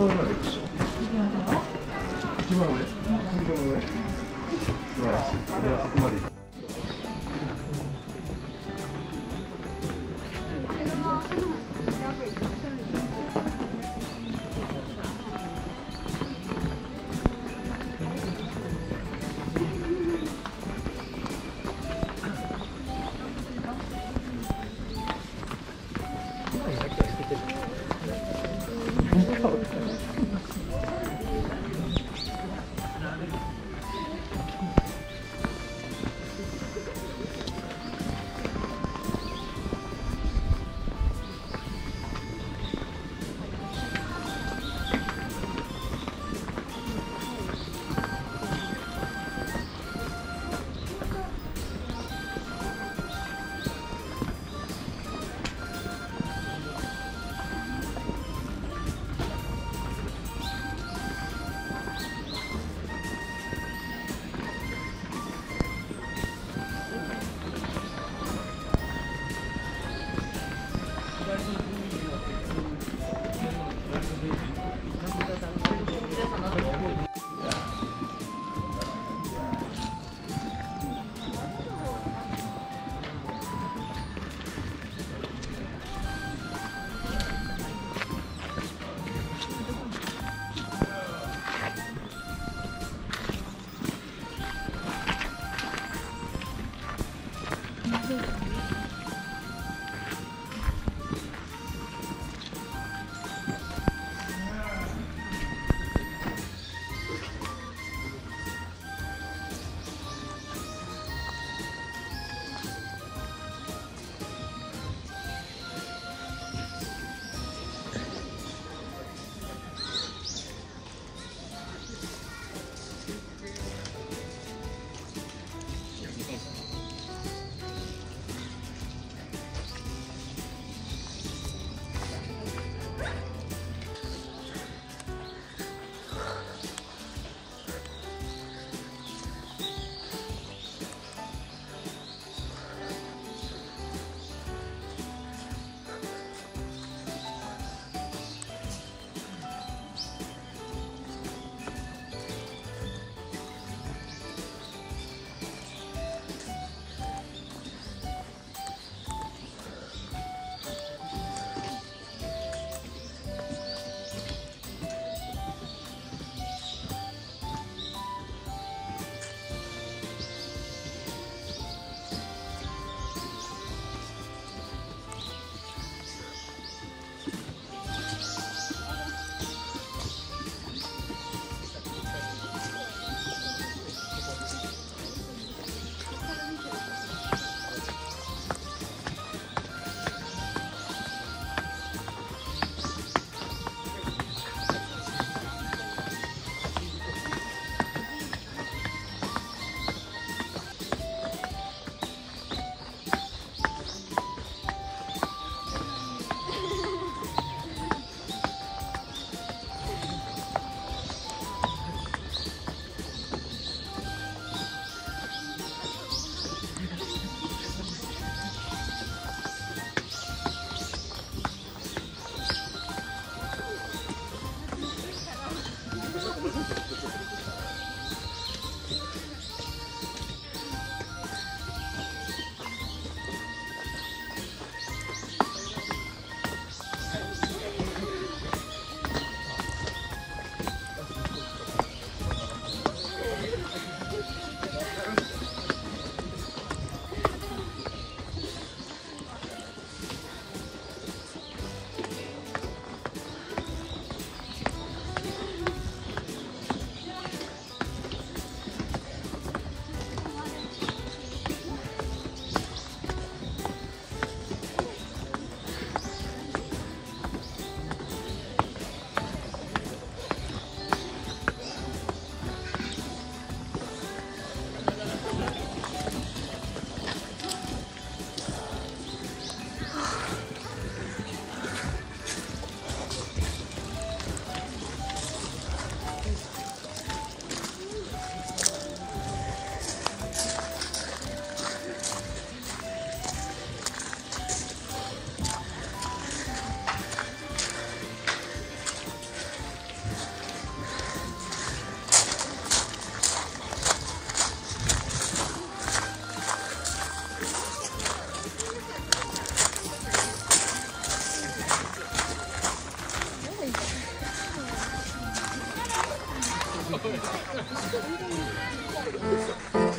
番上まで行くでしょ一番上？一番上？素晴らしいであそこまで行く。す